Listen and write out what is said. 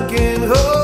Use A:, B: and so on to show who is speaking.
A: I can hold.